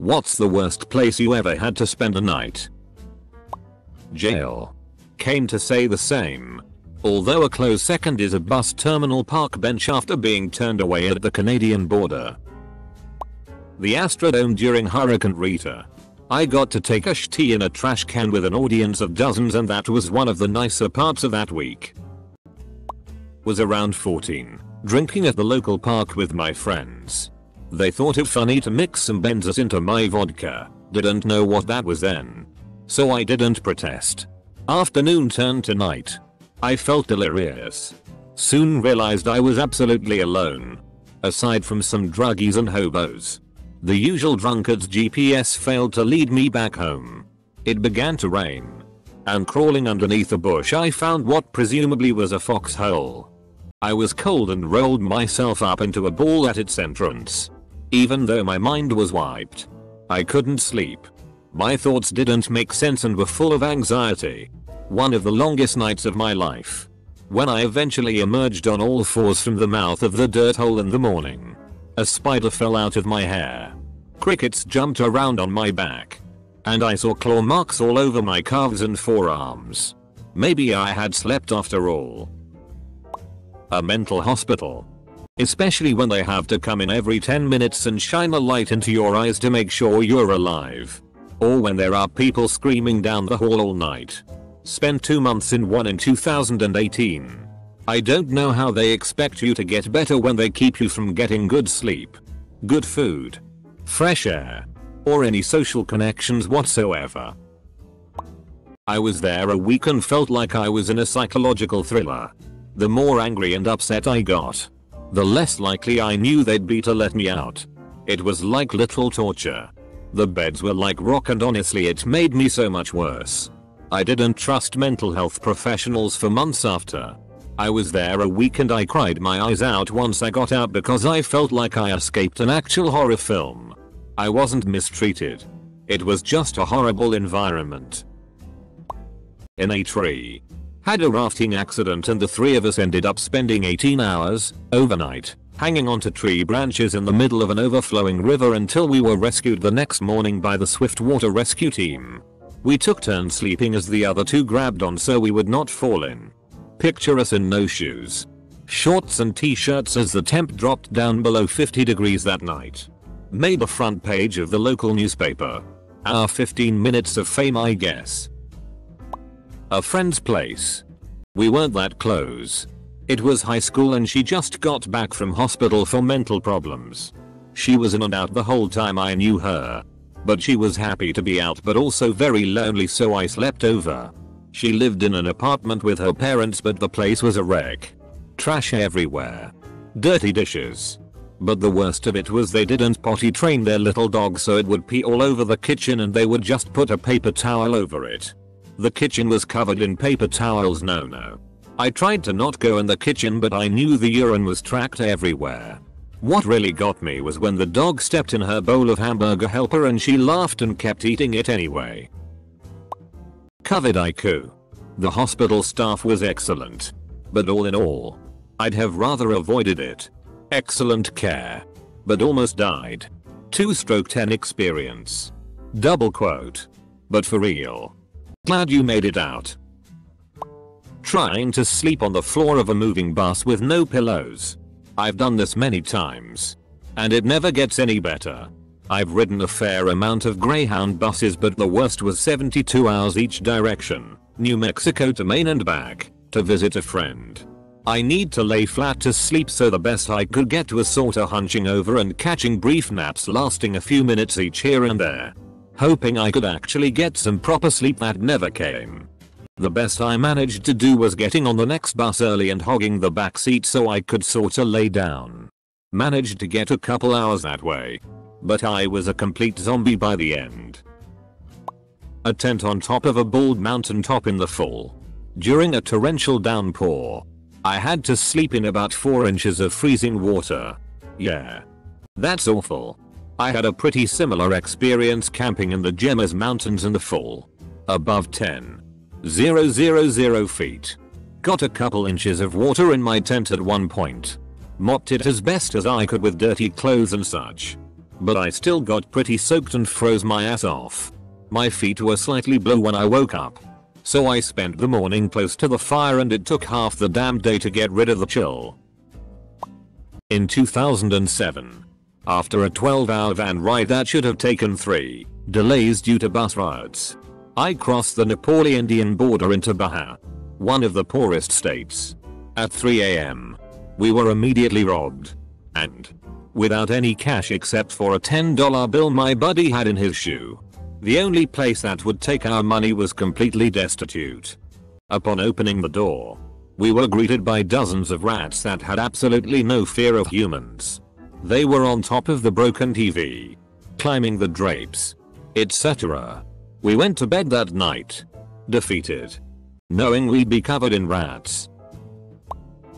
What's the worst place you ever had to spend a night? Jail. Came to say the same. Although a close second is a bus terminal park bench after being turned away at the Canadian border. The Astrodome during Hurricane Rita. I got to take a sh in a trash can with an audience of dozens and that was one of the nicer parts of that week. Was around 14, drinking at the local park with my friends. They thought it funny to mix some benzos into my vodka, didn't know what that was then. So I didn't protest. Afternoon turned to night. I felt delirious. Soon realized I was absolutely alone. Aside from some druggies and hobos. The usual drunkard's GPS failed to lead me back home. It began to rain. And crawling underneath a bush I found what presumably was a foxhole. I was cold and rolled myself up into a ball at its entrance. Even though my mind was wiped. I couldn't sleep. My thoughts didn't make sense and were full of anxiety. One of the longest nights of my life. When I eventually emerged on all fours from the mouth of the dirt hole in the morning. A spider fell out of my hair. Crickets jumped around on my back. And I saw claw marks all over my calves and forearms. Maybe I had slept after all. A mental hospital. Especially when they have to come in every 10 minutes and shine a light into your eyes to make sure you're alive. Or when there are people screaming down the hall all night. Spent 2 months in one in 2018. I don't know how they expect you to get better when they keep you from getting good sleep, good food, fresh air, or any social connections whatsoever. I was there a week and felt like I was in a psychological thriller. The more angry and upset I got, the less likely I knew they'd be to let me out. It was like little torture. The beds were like rock and honestly it made me so much worse. I didn't trust mental health professionals for months after. I was there a week and I cried my eyes out once I got out because I felt like I escaped an actual horror film. I wasn't mistreated. It was just a horrible environment. In a tree. Had a rafting accident and the three of us ended up spending 18 hours, overnight, hanging onto tree branches in the middle of an overflowing river until we were rescued the next morning by the Swiftwater rescue team. We took turns sleeping as the other two grabbed on so we would not fall in. Picture us in no shoes. Shorts and t-shirts as the temp dropped down below 50 degrees that night. Made the front page of the local newspaper. Our 15 minutes of fame I guess. A friend's place. We weren't that close. It was high school and she just got back from hospital for mental problems. She was in and out the whole time I knew her. But she was happy to be out but also very lonely so I slept over. She lived in an apartment with her parents but the place was a wreck. Trash everywhere. Dirty dishes. But the worst of it was they didn't potty train their little dog so it would pee all over the kitchen and they would just put a paper towel over it. The kitchen was covered in paper towels no no. I tried to not go in the kitchen but I knew the urine was tracked everywhere. What really got me was when the dog stepped in her bowl of hamburger helper and she laughed and kept eating it anyway. COVID-ICU. The hospital staff was excellent. But all in all, I'd have rather avoided it. Excellent care. But almost died. 2 stroke 10 experience. Double quote. But for real. Glad you made it out. Trying to sleep on the floor of a moving bus with no pillows. I've done this many times. And it never gets any better. I've ridden a fair amount of Greyhound buses but the worst was 72 hours each direction, New Mexico to Maine and back, to visit a friend. I need to lay flat to sleep so the best I could get was sorta hunching over and catching brief naps lasting a few minutes each here and there. Hoping I could actually get some proper sleep that never came. The best I managed to do was getting on the next bus early and hogging the back seat so I could sorta lay down. Managed to get a couple hours that way. But I was a complete zombie by the end. A tent on top of a bald mountain top in the fall. During a torrential downpour. I had to sleep in about 4 inches of freezing water. Yeah. That's awful. I had a pretty similar experience camping in the Jemez Mountains in the fall. Above 10. 000 feet. Got a couple inches of water in my tent at one point. Mopped it as best as I could with dirty clothes and such. But I still got pretty soaked and froze my ass off. My feet were slightly blue when I woke up. So I spent the morning close to the fire and it took half the damn day to get rid of the chill. In 2007, after a 12 hour van ride that should have taken 3 delays due to bus riots, I crossed the Nepal-Indian border into Bihar, one of the poorest states. At 3am, we were immediately robbed. And, without any cash except for a $10 bill my buddy had in his shoe, the only place that would take our money was completely destitute. Upon opening the door, we were greeted by dozens of rats that had absolutely no fear of humans. They were on top of the broken TV, climbing the drapes, etc. We went to bed that night, defeated, knowing we'd be covered in rats.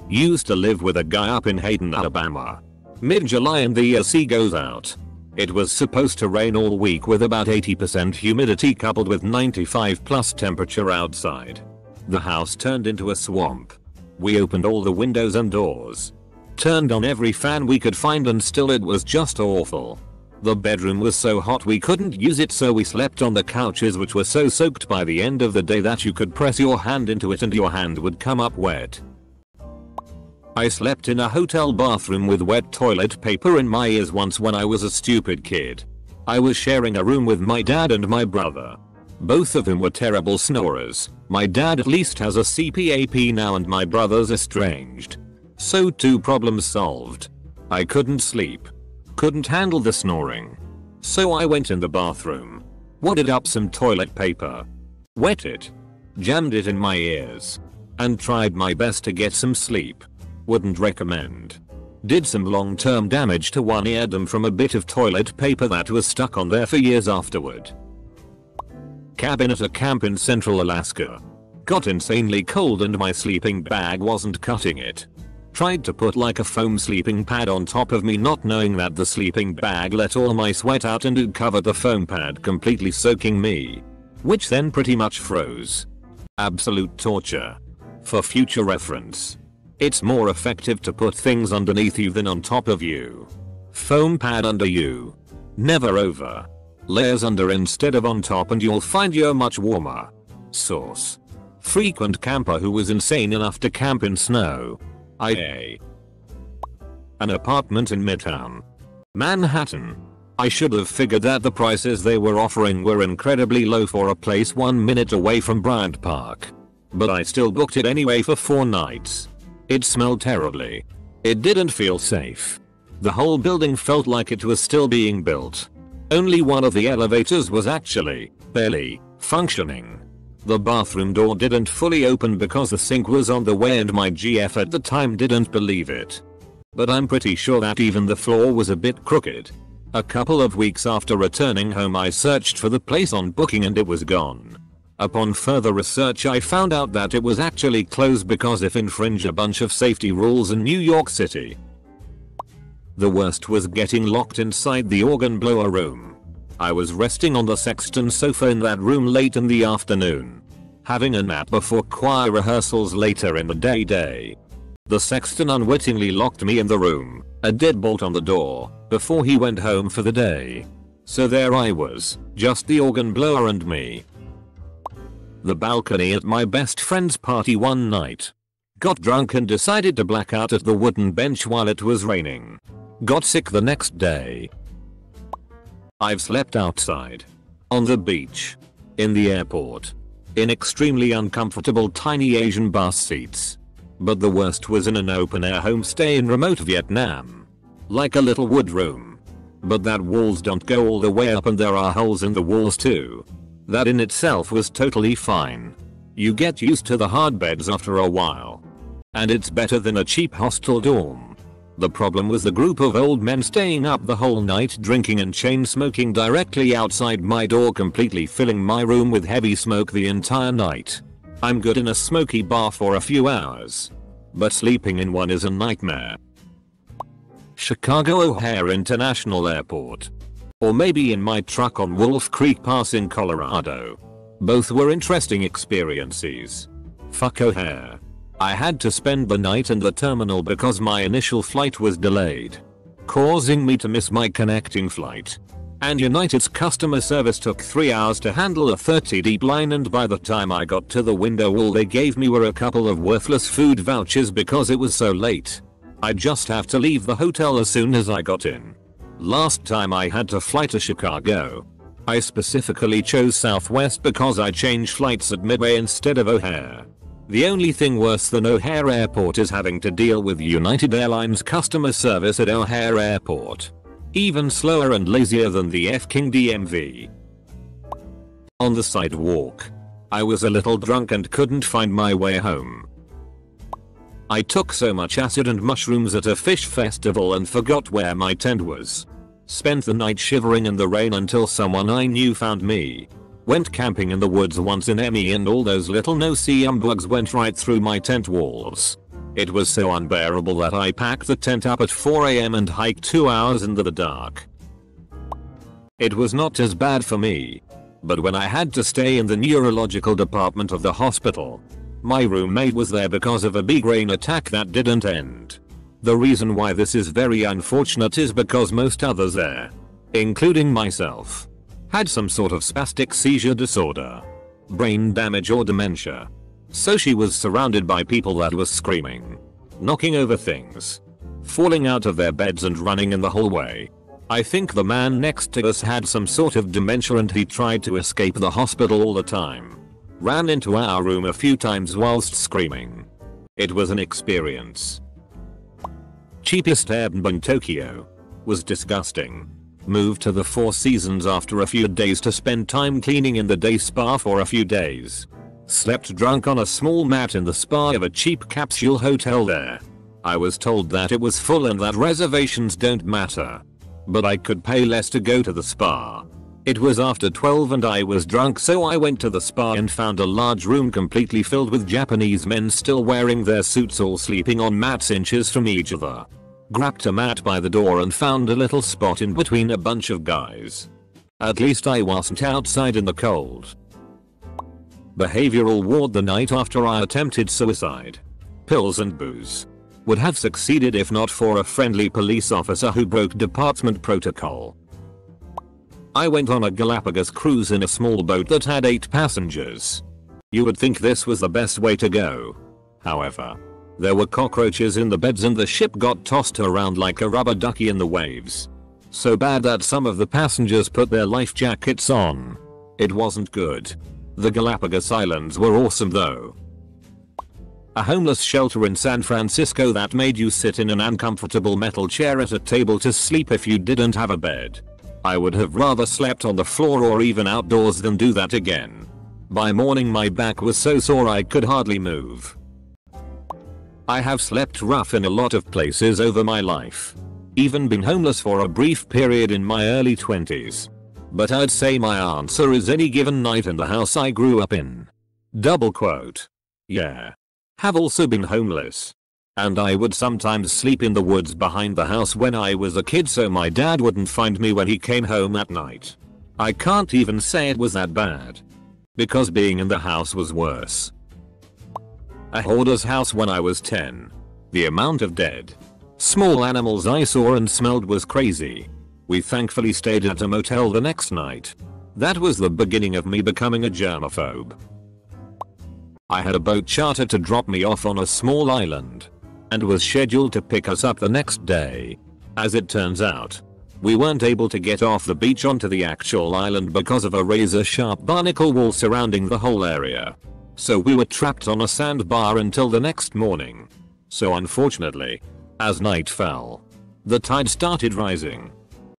Used to live with a guy up in Hayden, Alabama. Mid-July and the AC goes out. It was supposed to rain all week with about 80% humidity coupled with 95 plus temperature outside. The house turned into a swamp. We opened all the windows and doors. Turned on every fan we could find and still it was just awful. The bedroom was so hot we couldn't use it so we slept on the couches which were so soaked by the end of the day that you could press your hand into it and your hand would come up wet. I slept in a hotel bathroom with wet toilet paper in my ears once when I was a stupid kid. I was sharing a room with my dad and my brother. Both of them were terrible snorers. My dad at least has a CPAP now and my brother's estranged. So two problems solved. I couldn't sleep. Couldn't handle the snoring. So I went in the bathroom. Wadded up some toilet paper. Wet it. Jammed it in my ears. And tried my best to get some sleep. Wouldn't recommend. Did some long term damage to one eardrum from a bit of toilet paper that was stuck on there for years afterward. Cabin at a camp in central Alaska. Got insanely cold and my sleeping bag wasn't cutting it. Tried to put like a foam sleeping pad on top of me not knowing that the sleeping bag let all my sweat out and it covered the foam pad completely soaking me. Which then pretty much froze. Absolute torture. For future reference, it's more effective to put things underneath you than on top of you. Foam pad under you. Never over. Layers under instead of on top and you'll find you're much warmer. Source. Frequent camper who was insane enough to camp in snow. IA. An apartment in Midtown. Manhattan. I should have figured that the prices they were offering were incredibly low for a place one minute away from Bryant Park. But I still booked it anyway for 4 nights. It smelled terribly. It didn't feel safe. The whole building felt like it was still being built. Only one of the elevators was actually, barely, functioning. The bathroom door didn't fully open because the sink was on the way and my GF at the time didn't believe it. But I'm pretty sure that even the floor was a bit crooked. A couple of weeks after returning home I searched for the place on booking and it was gone. Upon further research I found out that it was actually closed because it infringed a bunch of safety rules in New York City. The worst was getting locked inside the organ blower room. I was resting on the sexton sofa in that room late in the afternoon. Having a nap before choir rehearsals later in the day day. The sexton unwittingly locked me in the room, a deadbolt on the door, before he went home for the day. So there I was, just the organ blower and me, the balcony at my best friend's party one night. Got drunk and decided to black out at the wooden bench while it was raining. Got sick the next day. I've slept outside. On the beach. In the airport. In extremely uncomfortable tiny Asian bus seats. But the worst was in an open air homestay in remote Vietnam. Like a little wood room. But that walls don't go all the way up and there are holes in the walls too. That in itself was totally fine. You get used to the hard beds after a while. And it's better than a cheap hostel dorm. The problem was the group of old men staying up the whole night drinking and chain smoking directly outside my door completely filling my room with heavy smoke the entire night. I'm good in a smoky bar for a few hours. But sleeping in one is a nightmare. Chicago O'Hare International Airport. Or maybe in my truck on Wolf Creek Pass in Colorado. Both were interesting experiences. Fuck O'Hare. I had to spend the night in the terminal because my initial flight was delayed. causing me to miss my connecting flight. And United's customer service took 3 hours to handle a 30 deep line and by the time I got to the window all they gave me were a couple of worthless food vouchers because it was so late. I just have to leave the hotel as soon as I got in. Last time I had to fly to Chicago. I specifically chose Southwest because I changed flights at Midway instead of O'Hare. The only thing worse than O'Hare Airport is having to deal with United Airlines customer service at O'Hare Airport. Even slower and lazier than the F-King DMV. On the sidewalk. I was a little drunk and couldn't find my way home. I took so much acid and mushrooms at a fish festival and forgot where my tent was. Spent the night shivering in the rain until someone I knew found me. Went camping in the woods once in Emmy and all those little no-see bugs went right through my tent walls. It was so unbearable that I packed the tent up at 4am and hiked 2 hours into the dark. It was not as bad for me. But when I had to stay in the neurological department of the hospital, my roommate was there because of a migraine attack that didn't end. The reason why this is very unfortunate is because most others there, including myself, had some sort of spastic seizure disorder, brain damage or dementia. So she was surrounded by people that was screaming, knocking over things, falling out of their beds and running in the hallway. I think the man next to us had some sort of dementia and he tried to escape the hospital all the time. Ran into our room a few times whilst screaming. It was an experience. Cheapest Airbnb in Tokyo. Was disgusting. Moved to the Four Seasons after a few days to spend time cleaning in the day spa for a few days. Slept drunk on a small mat in the spa of a cheap capsule hotel there. I was told that it was full and that reservations don't matter. But I could pay less to go to the spa. It was after 12 and I was drunk so I went to the spa and found a large room completely filled with Japanese men still wearing their suits all sleeping on mats inches from each other. Grabbed a mat by the door and found a little spot in between a bunch of guys. At least I wasn't outside in the cold behavioral ward the night after I attempted suicide. Pills and booze. Would have succeeded if not for a friendly police officer who broke department protocol. I went on a Galapagos cruise in a small boat that had 8 passengers. You would think this was the best way to go. However, there were cockroaches in the beds and the ship got tossed around like a rubber ducky in the waves. So bad that some of the passengers put their life jackets on. It wasn't good. The Galapagos Islands were awesome though. A homeless shelter in San Francisco that made you sit in an uncomfortable metal chair at a table to sleep if you didn't have a bed. I would have rather slept on the floor or even outdoors than do that again. By morning my back was so sore I could hardly move. I have slept rough in a lot of places over my life. Even been homeless for a brief period in my early 20s. But I'd say my answer is any given night in the house I grew up in. Double quote. Yeah. Have also been homeless. And I would sometimes sleep in the woods behind the house when I was a kid so my dad wouldn't find me when he came home at night. I can't even say it was that bad. Because being in the house was worse. A hoarder's house when I was 10. The amount of dead, small animals I saw and smelled was crazy. We thankfully stayed at a motel the next night. That was the beginning of me becoming a germaphobe. I had a boat charter to drop me off on a small island and was scheduled to pick us up the next day. As it turns out, we weren't able to get off the beach onto the actual island because of a razor sharp barnacle wall surrounding the whole area. So we were trapped on a sandbar until the next morning. So unfortunately, as night fell, the tide started rising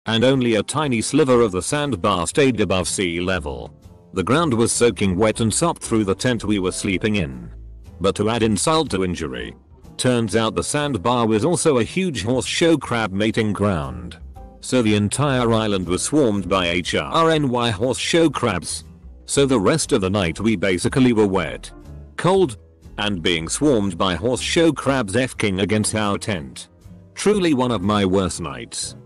and only a tiny sliver of the sandbar stayed above sea level. The ground was soaking wet and sopped through the tent we were sleeping in. But to add insult to injury, turns out the sandbar was also a huge horseshoe crab mating ground. So the entire island was swarmed by HRNY horseshoe crabs. So the rest of the night we basically were wet, cold, and being swarmed by horseshoe crabs f-king against our tent. Truly one of my worst nights.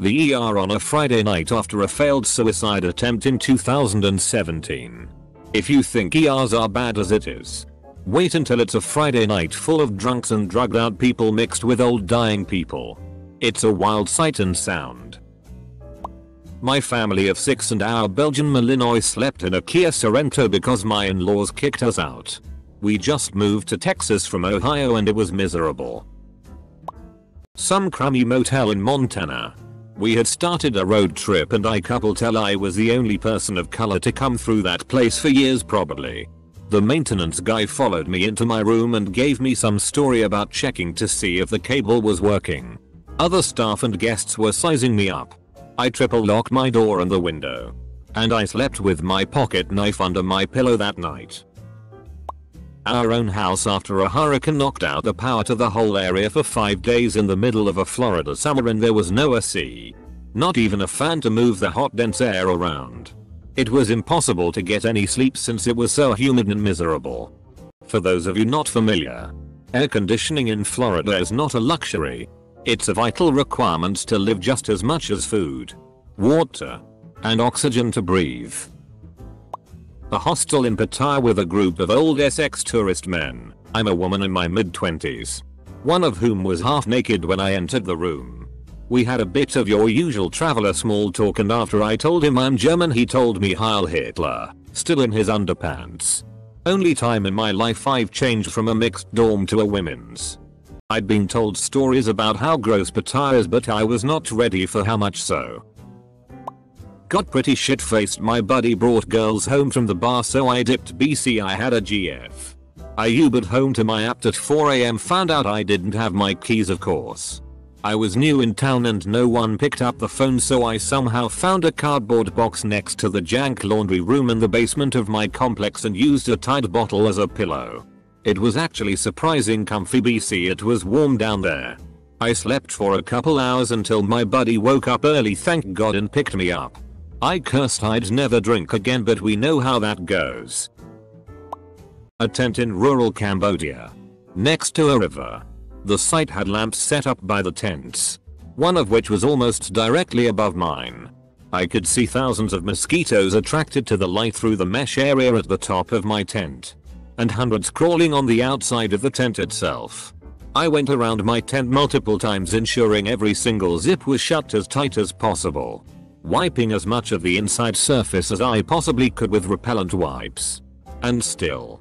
The ER on a Friday night after a failed suicide attempt in 2017. If you think ERs are bad as it is, wait until it's a Friday night full of drunks and drugged out people mixed with old dying people. It's a wild sight and sound. My family of six and our Belgian Malinois slept in a Kia Sorento because my in-laws kicked us out. We just moved to Texas from Ohio and it was miserable. Some crummy motel in Montana. We had started a road trip and I couple tell I was the only person of color to come through that place for years probably. The maintenance guy followed me into my room and gave me some story about checking to see if the cable was working. Other staff and guests were sizing me up. I triple locked my door and the window. And I slept with my pocket knife under my pillow that night. Our own house after a hurricane knocked out the power to the whole area for 5 days in the middle of a Florida summer and there was no AC. Not even a fan to move the hot dense air around. It was impossible to get any sleep since it was so humid and miserable. For those of you not familiar, air conditioning in Florida is not a luxury. It's a vital requirement to live just as much as food, water, and oxygen to breathe. A hostel in Pattaya with a group of old Essex tourist men. I'm a woman in my mid 20s. One of whom was half naked when I entered the room. We had a bit of your usual traveler small talk and after I told him I'm German he told me Heil Hitler, still in his underpants. Only time in my life I've changed from a mixed dorm to a women's. I'd been told stories about how gross Pattaya is but I was not ready for how much so. Got pretty shit faced my buddy brought girls home from the bar so I dipped BC I had a GF. I Ubered home to my apt at 4am found out I didn't have my keys of course. I was new in town and no one picked up the phone so I somehow found a cardboard box next to the jank laundry room in the basement of my complex and used a Tide bottle as a pillow. It was actually surprising comfy BC it was warm down there. I slept for a couple hours until my buddy woke up early thank god and picked me up. I cursed I'd never drink again but we know how that goes. A tent in rural Cambodia. Next to a river. The site had lamps set up by the tents. One of which was almost directly above mine. I could see thousands of mosquitoes attracted to the light through the mesh area at the top of my tent. And hundreds crawling on the outside of the tent itself. I went around my tent multiple times ensuring every single zip was shut as tight as possible wiping as much of the inside surface as I possibly could with repellent wipes. And still.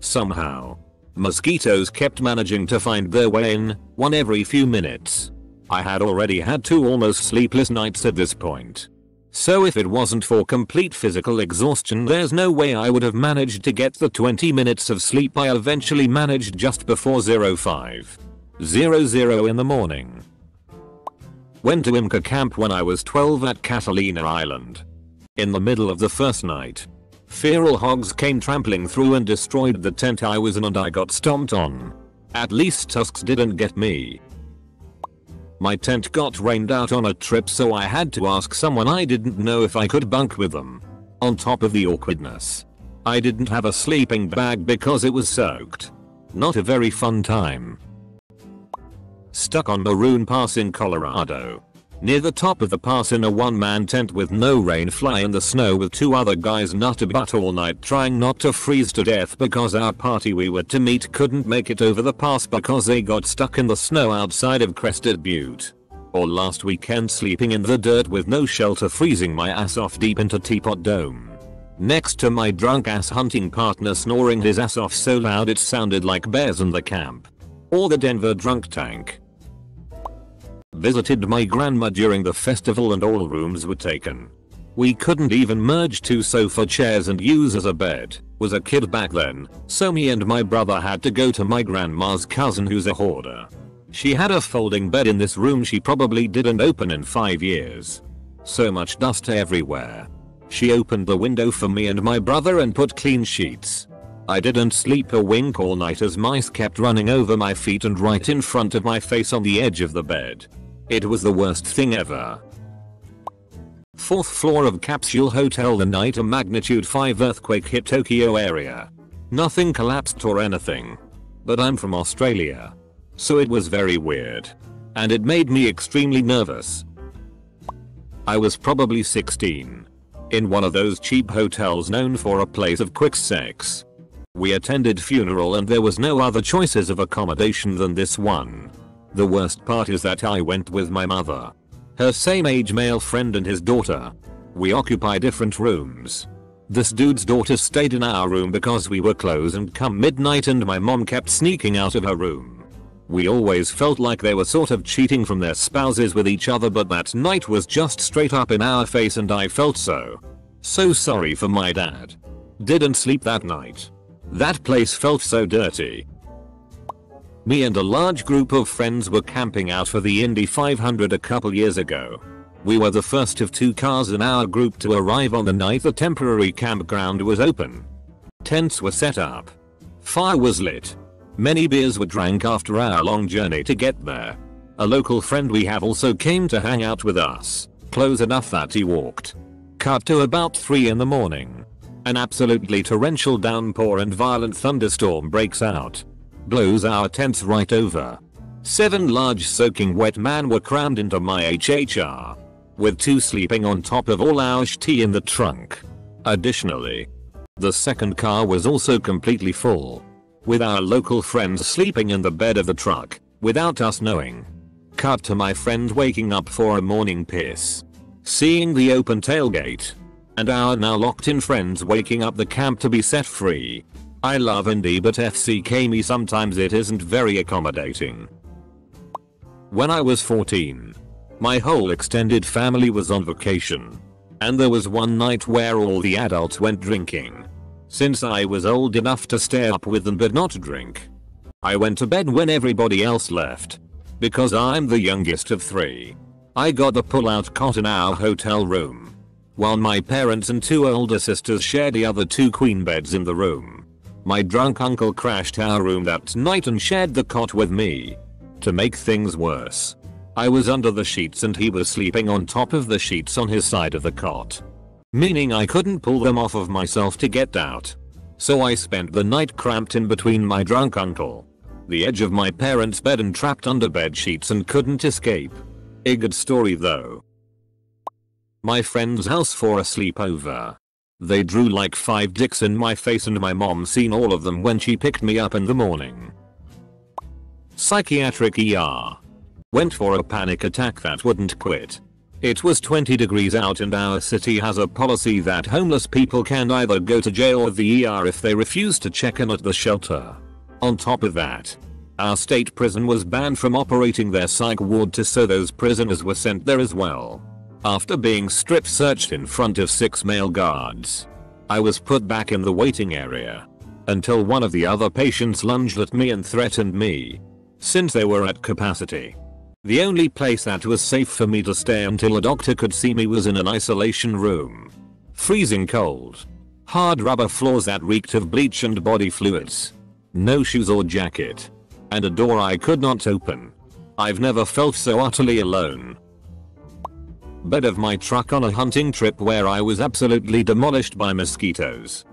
Somehow. Mosquitoes kept managing to find their way in, one every few minutes. I had already had two almost sleepless nights at this point. So if it wasn't for complete physical exhaustion there's no way I would have managed to get the 20 minutes of sleep I eventually managed just before 05. 00 in the morning. Went to YMCA camp when I was 12 at Catalina Island. In the middle of the first night, feral hogs came trampling through and destroyed the tent I was in and I got stomped on. At least tusks didn't get me. My tent got rained out on a trip so I had to ask someone I didn't know if I could bunk with them. On top of the awkwardness. I didn't have a sleeping bag because it was soaked. Not a very fun time stuck on Maroon Pass in Colorado. Near the top of the pass in a one-man tent with no rain fly in the snow with two other guys nut about all night trying not to freeze to death because our party we were to meet couldn't make it over the pass because they got stuck in the snow outside of Crested Butte. Or last weekend sleeping in the dirt with no shelter freezing my ass off deep into Teapot Dome. Next to my drunk ass hunting partner snoring his ass off so loud it sounded like bears in the camp. Or the Denver drunk tank. Visited my grandma during the festival and all rooms were taken. We couldn't even merge two sofa chairs and use as a bed, was a kid back then, so me and my brother had to go to my grandma's cousin who's a hoarder. She had a folding bed in this room she probably didn't open in 5 years. So much dust everywhere. She opened the window for me and my brother and put clean sheets. I didn't sleep a wink all night as mice kept running over my feet and right in front of my face on the edge of the bed. It was the worst thing ever. 4th floor of capsule hotel the night a magnitude 5 earthquake hit Tokyo area. Nothing collapsed or anything. But I'm from Australia. So it was very weird. And it made me extremely nervous. I was probably 16. In one of those cheap hotels known for a place of quick sex. We attended funeral and there was no other choices of accommodation than this one. The worst part is that I went with my mother. Her same age male friend and his daughter. We occupy different rooms. This dude's daughter stayed in our room because we were close and come midnight and my mom kept sneaking out of her room. We always felt like they were sort of cheating from their spouses with each other but that night was just straight up in our face and I felt so. So sorry for my dad. Didn't sleep that night. That place felt so dirty. Me and a large group of friends were camping out for the Indy 500 a couple years ago. We were the first of two cars in our group to arrive on the night the temporary campground was open. Tents were set up. Fire was lit. Many beers were drank after our long journey to get there. A local friend we have also came to hang out with us, close enough that he walked. Cut to about 3 in the morning. An absolutely torrential downpour and violent thunderstorm breaks out. Blows our tents right over. Seven large soaking wet men were crammed into my HHR with two sleeping on top of all our tea in the trunk. Additionally, the second car was also completely full, with our local friends sleeping in the bed of the truck, without us knowing. Cut to my friend waking up for a morning piss. Seeing the open tailgate. And our now locked in friends waking up the camp to be set free. I love Indy but FCK me sometimes it isn't very accommodating. When I was 14, my whole extended family was on vacation. And there was one night where all the adults went drinking. Since I was old enough to stay up with them but not drink. I went to bed when everybody else left. Because I'm the youngest of three. I got the pull-out cot in our hotel room. While my parents and two older sisters shared the other two queen beds in the room. My drunk uncle crashed our room that night and shared the cot with me. To make things worse, I was under the sheets and he was sleeping on top of the sheets on his side of the cot. Meaning I couldn't pull them off of myself to get out. So I spent the night cramped in between my drunk uncle, the edge of my parents' bed and trapped under bed sheets and couldn't escape. A good story though. My friend's house for a sleepover. They drew like 5 dicks in my face and my mom seen all of them when she picked me up in the morning. Psychiatric ER. Went for a panic attack that wouldn't quit. It was 20 degrees out and our city has a policy that homeless people can either go to jail or the ER if they refuse to check in at the shelter. On top of that, our state prison was banned from operating their psych ward to so those prisoners were sent there as well. After being strip searched in front of six male guards, I was put back in the waiting area. Until one of the other patients lunged at me and threatened me. Since they were at capacity. The only place that was safe for me to stay until a doctor could see me was in an isolation room. Freezing cold. Hard rubber floors that reeked of bleach and body fluids. No shoes or jacket. And a door I could not open. I've never felt so utterly alone. Bed of my truck on a hunting trip where I was absolutely demolished by mosquitoes.